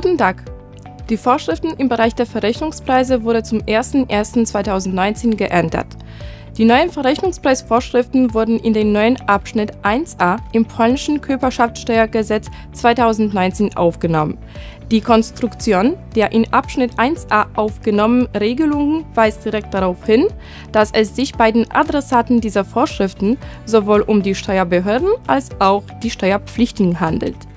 Guten Tag. Die Vorschriften im Bereich der Verrechnungspreise wurden zum 01.01.2019 geändert. Die neuen Verrechnungspreisvorschriften wurden in den neuen Abschnitt 1a im polnischen Körperschaftssteuergesetz 2019 aufgenommen. Die Konstruktion der in Abschnitt 1a aufgenommenen Regelungen weist direkt darauf hin, dass es sich bei den Adressaten dieser Vorschriften sowohl um die Steuerbehörden als auch die Steuerpflichtigen handelt.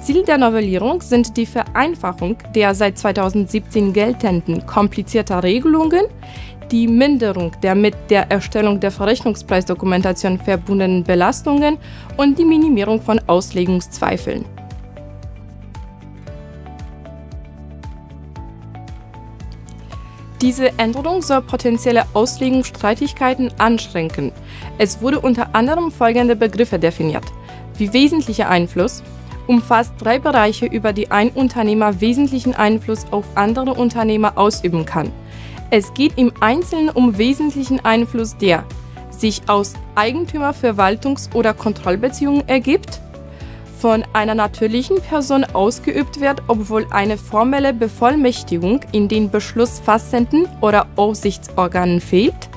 Ziel der Novellierung sind die Vereinfachung der seit 2017 geltenden komplizierter Regelungen, die Minderung der mit der Erstellung der Verrechnungspreisdokumentation verbundenen Belastungen und die Minimierung von Auslegungszweifeln. Diese Änderung soll potenzielle Auslegungsstreitigkeiten anschränken. Es wurde unter anderem folgende Begriffe definiert: wie wesentlicher Einfluss, umfasst drei Bereiche, über die ein Unternehmer wesentlichen Einfluss auf andere Unternehmer ausüben kann. Es geht im Einzelnen um wesentlichen Einfluss, der sich aus Eigentümer-, Verwaltungs- oder Kontrollbeziehungen ergibt, von einer natürlichen Person ausgeübt wird, obwohl eine formelle Bevollmächtigung in den beschlussfassenden oder Aufsichtsorganen fehlt,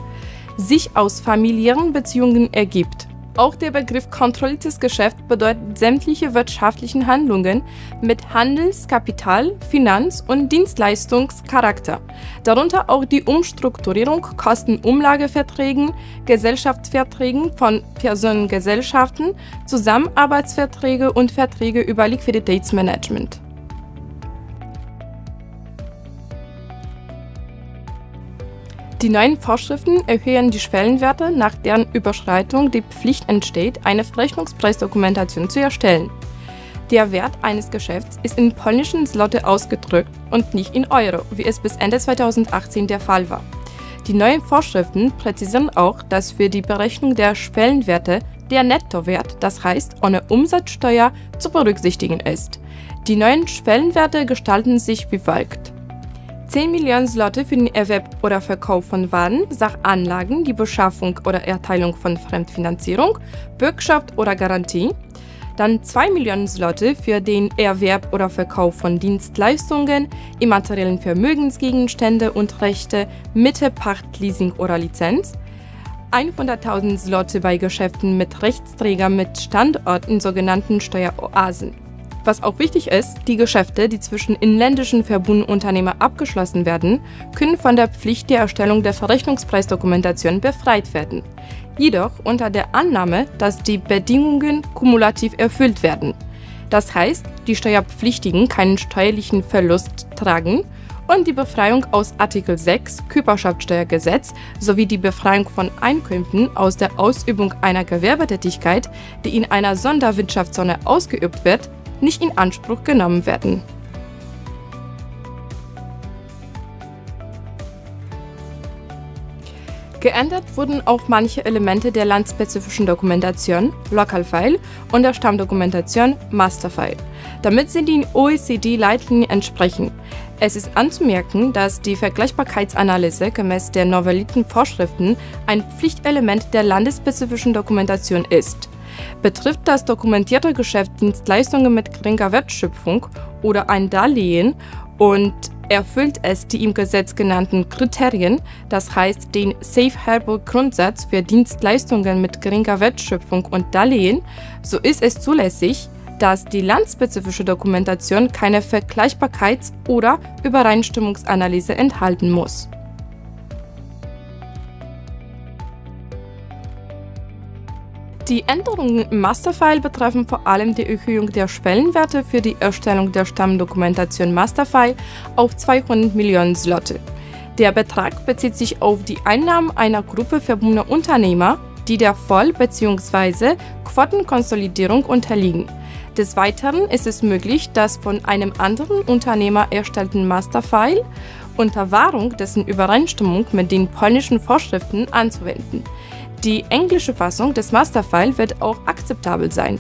sich aus familiären Beziehungen ergibt auch der Begriff kontrolliertes Geschäft bedeutet sämtliche wirtschaftlichen Handlungen mit Handels-, Kapital-, Finanz- und Dienstleistungscharakter, darunter auch die Umstrukturierung Kostenumlageverträgen, Gesellschaftsverträgen von Personengesellschaften, Zusammenarbeitsverträge und Verträge über Liquiditätsmanagement. Die neuen Vorschriften erhöhen die Schwellenwerte, nach deren Überschreitung die Pflicht entsteht, eine Verrechnungspreisdokumentation zu erstellen. Der Wert eines Geschäfts ist in polnischen Zloty ausgedrückt und nicht in Euro, wie es bis Ende 2018 der Fall war. Die neuen Vorschriften präzisieren auch, dass für die Berechnung der Schwellenwerte der Nettowert, das heißt ohne Umsatzsteuer, zu berücksichtigen ist. Die neuen Schwellenwerte gestalten sich wie folgt. 10 Millionen Zloty für den Erwerb oder Verkauf von Waren, Sachanlagen, die Beschaffung oder Erteilung von Fremdfinanzierung, Bürgschaft oder Garantie. Dann 2 Millionen Zloty für den Erwerb oder Verkauf von Dienstleistungen, immateriellen Vermögensgegenstände und Rechte, Mitte, Pacht, Leasing oder Lizenz. 100.000 Zloty bei Geschäften mit Rechtsträgern mit Standort in sogenannten Steueroasen. Was auch wichtig ist, die Geschäfte, die zwischen inländischen Verbundenunternehmer abgeschlossen werden, können von der Pflicht der Erstellung der Verrechnungspreisdokumentation befreit werden. Jedoch unter der Annahme, dass die Bedingungen kumulativ erfüllt werden. Das heißt, die Steuerpflichtigen keinen steuerlichen Verlust tragen und die Befreiung aus Artikel 6 Körperschaftssteuergesetz sowie die Befreiung von Einkünften aus der Ausübung einer Gewerbetätigkeit, die in einer Sonderwirtschaftszone ausgeübt wird, nicht in Anspruch genommen werden. Geändert wurden auch manche Elemente der landspezifischen Dokumentation Local File und der Stammdokumentation Master File, damit sie den OECD-Leitlinien entsprechen. Es ist anzumerken, dass die Vergleichbarkeitsanalyse gemäß der novellierten Vorschriften ein Pflichtelement der landesspezifischen Dokumentation ist. Betrifft das dokumentierte Geschäft Dienstleistungen mit geringer Wertschöpfung oder ein Darlehen und erfüllt es die im Gesetz genannten Kriterien, das heißt den Safe Harbor Grundsatz für Dienstleistungen mit geringer Wertschöpfung und Darlehen, so ist es zulässig, dass die landspezifische Dokumentation keine Vergleichbarkeits- oder Übereinstimmungsanalyse enthalten muss. Die Änderungen im Masterfile betreffen vor allem die Erhöhung der Schwellenwerte für die Erstellung der Stammdokumentation Masterfile auf 200 Millionen Zloty. Der Betrag bezieht sich auf die Einnahmen einer Gruppe verbundener Unternehmer, die der Voll- bzw. Quotenkonsolidierung unterliegen. Des Weiteren ist es möglich, das von einem anderen Unternehmer erstellten Masterfile unter Wahrung dessen Übereinstimmung mit den polnischen Vorschriften anzuwenden. Die englische Fassung des Masterfile wird auch akzeptabel sein.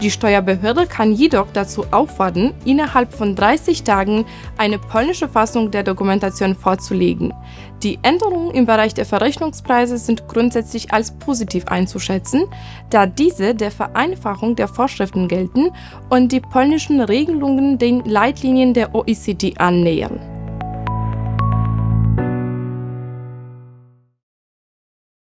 Die Steuerbehörde kann jedoch dazu auffordern, innerhalb von 30 Tagen eine polnische Fassung der Dokumentation vorzulegen. Die Änderungen im Bereich der Verrechnungspreise sind grundsätzlich als positiv einzuschätzen, da diese der Vereinfachung der Vorschriften gelten und die polnischen Regelungen den Leitlinien der OECD annähern.